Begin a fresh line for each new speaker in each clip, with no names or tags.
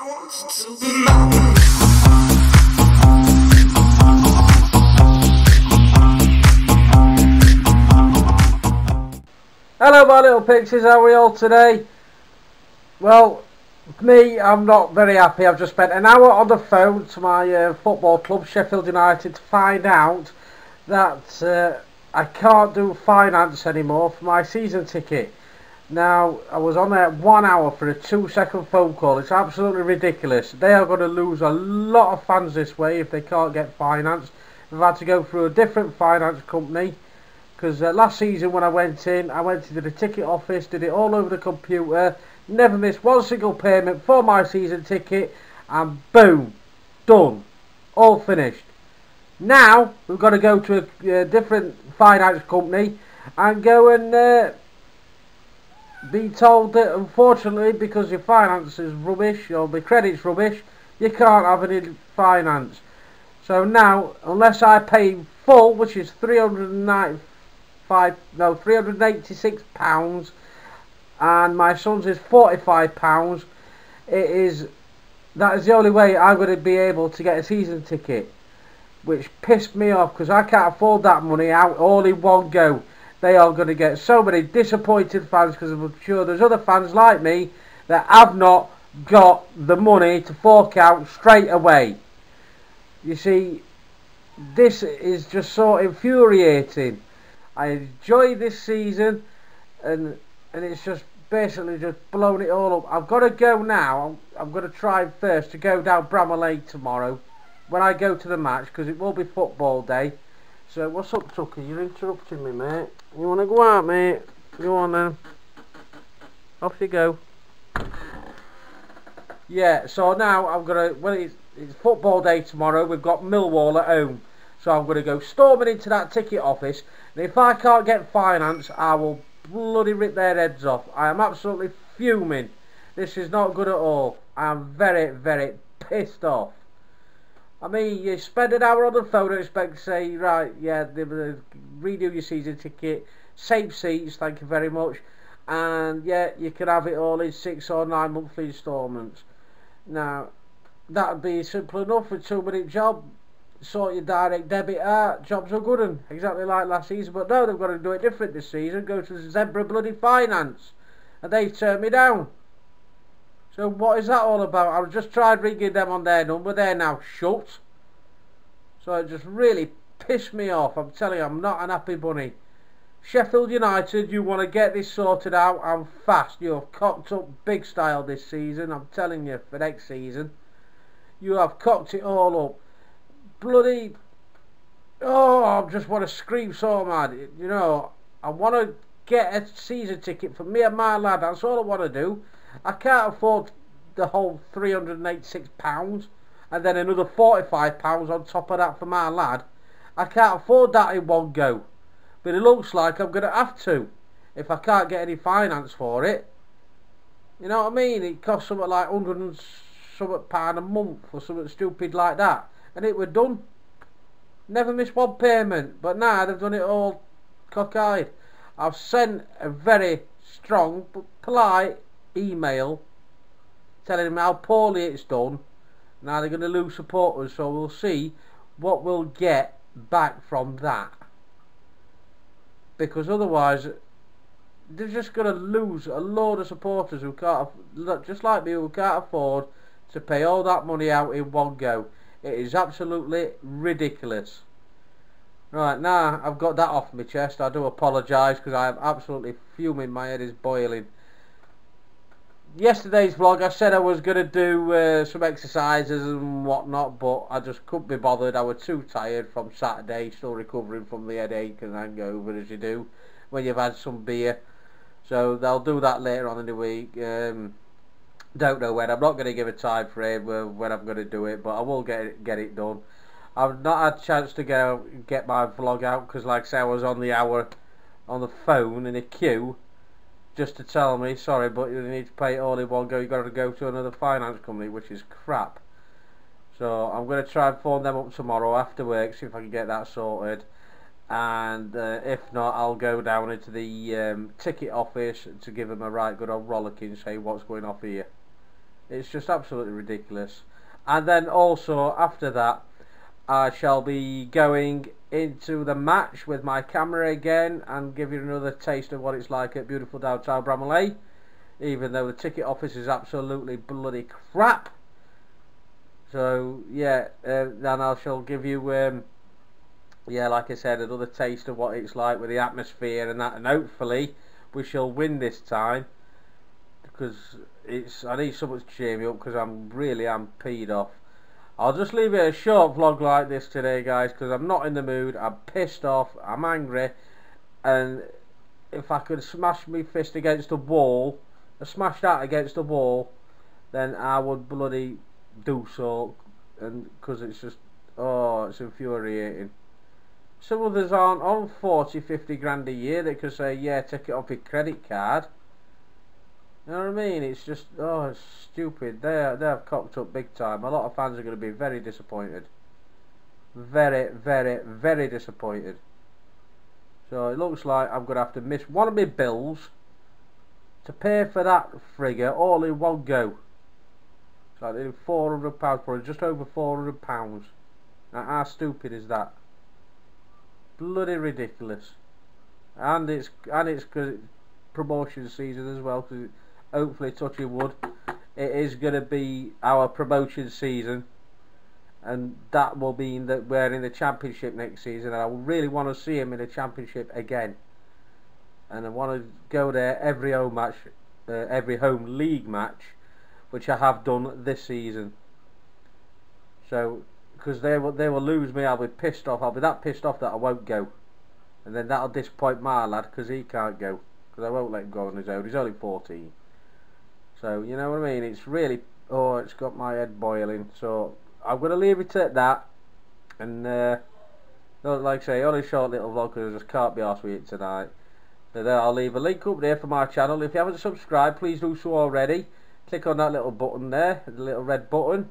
Hello my little pixies, how are we all today? Well, me, I'm not very happy. I've just spent an hour on the phone to my uh, football club, Sheffield United, to find out that uh, I can't do finance anymore for my season ticket. Now, I was on there one hour for a two second phone call. It's absolutely ridiculous. They are going to lose a lot of fans this way if they can't get finance. They've had to go through a different finance company because uh, last season when I went in, I went to the ticket office, did it all over the computer, never missed one single payment for my season ticket, and boom, done, all finished. Now we've got to go to a, uh different finance company and go and uh, be told that unfortunately because your finance is rubbish or the credit's rubbish, you can't have any finance. So now, unless I pay full, which is 395 no 386 pounds and my son's is 45 pounds it is that is the only way I'm going to be able to get a season ticket which pissed me off because I can't afford that money out all in one go they are going to get so many disappointed fans because I'm sure there's other fans like me that have not got the money to fork out straight away you see this is just so infuriating I enjoy this season, and and it's just basically just blown it all up. I've got to go now. I'm, I'm going to try first to go down Bramall Lane tomorrow when I go to the match because it will be football day. So what's up, Tucker? You're interrupting me, mate. You want to go out, mate? Go on then. Off you go. Yeah. So now I'm gonna. Well, it's, it's football day tomorrow. We've got Millwall at home. So I'm going to go storming into that ticket office. And if I can't get finance, I will bloody rip their heads off. I am absolutely fuming. This is not good at all. I am very, very pissed off. I mean, you spend an hour on the phone and expect to say, right, yeah, redo your season ticket, save seats, thank you very much. And yeah, you can have it all in six or nine monthly instalments. Now, that would be simple enough with two minute job sort your direct debit out, jobs are good and exactly like last season, but no, they've got to do it different this season, go to Zebra Bloody Finance, and they've turned me down. So what is that all about? I just tried ringing them on their number, they're now shut. So it just really pissed me off, I'm telling you, I'm not an happy bunny. Sheffield United, you want to get this sorted out and fast. You have cocked up big style this season, I'm telling you, for next season. You have cocked it all up bloody oh I just want to scream so mad you know I want to get a season ticket for me and my lad that's all I want to do I can't afford the whole 386 pounds and then another 45 pounds on top of that for my lad. I can't afford that in one go. But it looks like I'm going to have to if I can't get any finance for it. You know what I mean? It costs something like 100 and something pound a month or something stupid like that. And it were done. Never missed one payment, but now they've done it all cockeyed. I've sent a very strong but polite email telling them how poorly it's done. Now they're going to lose supporters, so we'll see what we'll get back from that. Because otherwise, they're just going to lose a load of supporters who can't, just like me, who can't afford to pay all that money out in one go. It is absolutely ridiculous. Right, now I've got that off my chest. I do apologise because I am absolutely fuming. My head is boiling. Yesterday's vlog, I said I was going to do uh, some exercises and whatnot, but I just couldn't be bothered. I was too tired from Saturday, still recovering from the headache and hangover as you do when you've had some beer. So they'll do that later on in the week. Um, don't know when. I'm not going to give a time frame when I'm going to do it, but I will get it, get it done. I've not had a chance to go get my vlog out because, like I say, I was on the hour on the phone in a queue just to tell me, sorry, but you need to pay all in one go. You've got to go to another finance company, which is crap. So I'm going to try and phone them up tomorrow after work, see if I can get that sorted. And uh, if not, I'll go down into the um, ticket office to give them a right good old rollicking, and say what's going off here. It's just absolutely ridiculous. And then also after that, I shall be going into the match with my camera again and give you another taste of what it's like at beautiful downtown Bramley Even though the ticket office is absolutely bloody crap. So yeah, uh, then I shall give you, um, yeah, like I said, another taste of what it's like with the atmosphere and that, and hopefully we shall win this time because it's I need someone to cheer me up because I'm really I'm peed off. I'll just leave it a short vlog like this today, guys, because I'm not in the mood. I'm pissed off. I'm angry, and if I could smash my fist against the wall, uh, smash that against the wall, then I would bloody do so, and because it's just oh, it's infuriating. Some others aren't on 40, 50 grand a year. They could say, yeah, take it off your credit card. You know what I mean? It's just, oh, it's stupid. They they have cocked up big time. A lot of fans are going to be very disappointed. Very, very, very disappointed. So it looks like I'm going to have to miss one of my bills to pay for that frigger all in one go. So I did £400 for just over £400. Now how stupid is that? Bloody ridiculous. And it's and it's cause promotion season as well. Cause hopefully, touching wood, it is going to be our promotion season, and that will mean that we're in the championship next season. And I really want to see him in the championship again, and I want to go there every home match, uh, every home league match, which I have done this season. So, because they will they will lose me, I'll be pissed off. I'll be that pissed off that I won't go, and then that'll disappoint my lad because he can't go because I won't let him go on his own. He's only 14. So, you know what I mean? It's really, oh, it's got my head boiling. So, I'm going to leave it at that. And, uh, like I say, only a short little vlog because I just can't be arsed with it tonight. So there, I'll leave a link up there for my channel. If you haven't subscribed, please do so already. Click on that little button there, the little red button.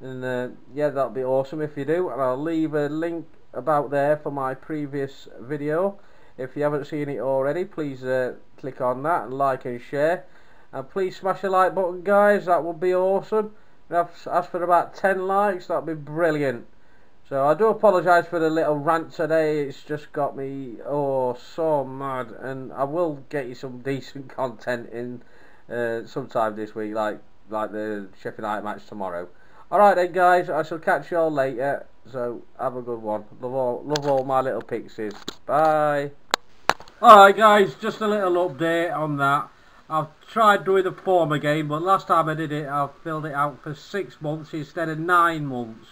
And, uh, yeah, that'll be awesome if you do. And I'll leave a link about there for my previous video. If you haven't seen it already, please uh, click on that and like and share and please smash the like button guys. That would be awesome. Ask for about 10 likes. That'd be brilliant. So I do apologise for the little rant today. It's just got me oh so mad. And I will get you some decent content in uh, sometime this week like like the Sheffield United match tomorrow. Alright then guys. I shall catch you all later. So have a good one. Love all, love all my little pixies. Bye. Alright guys. Just a little update on that I've tried doing the form again, but last time I did it, I filled it out for six months instead of nine months.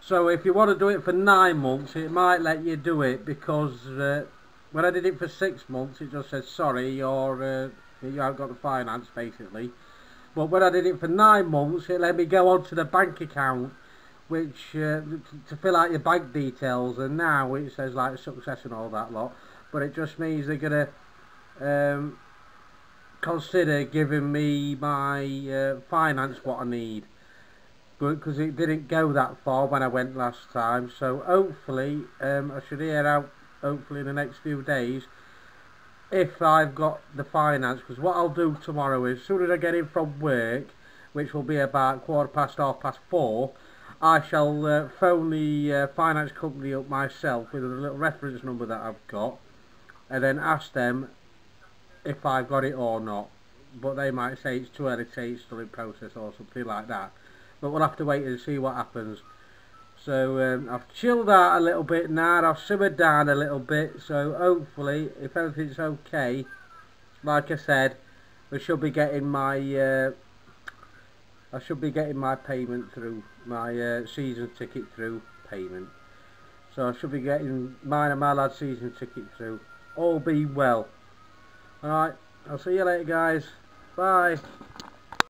So if you want to do it for nine months, it might let you do it because uh, when I did it for six months, it just said sorry, you're, uh, you haven't got the finance basically. But when I did it for nine months, it let me go on to the bank account, which uh, to fill out your bank details, and now it says like success and all that lot. But it just means they're gonna um, consider giving me my uh, finance what I need. Because it didn't go that far when I went last time so hopefully um, I should hear out hopefully in the next few days if I've got the finance. Because what I'll do tomorrow is as soon as I get in from work which will be about quarter past half past four I shall uh, phone the uh, finance company up myself with a little reference number that I've got and then ask them if I've got it or not. But they might say it's too early to say it's still in process or something like that. But we'll have to wait and see what happens. So um, I've chilled out a little bit now, I've simmered down a little bit, so hopefully, if everything's okay, like I said, we should be getting my, uh, I should be getting my payment through, my uh, season ticket through payment. So I should be getting mine and my lad's season ticket through, all be well. Alright, I'll see you later guys. Bye.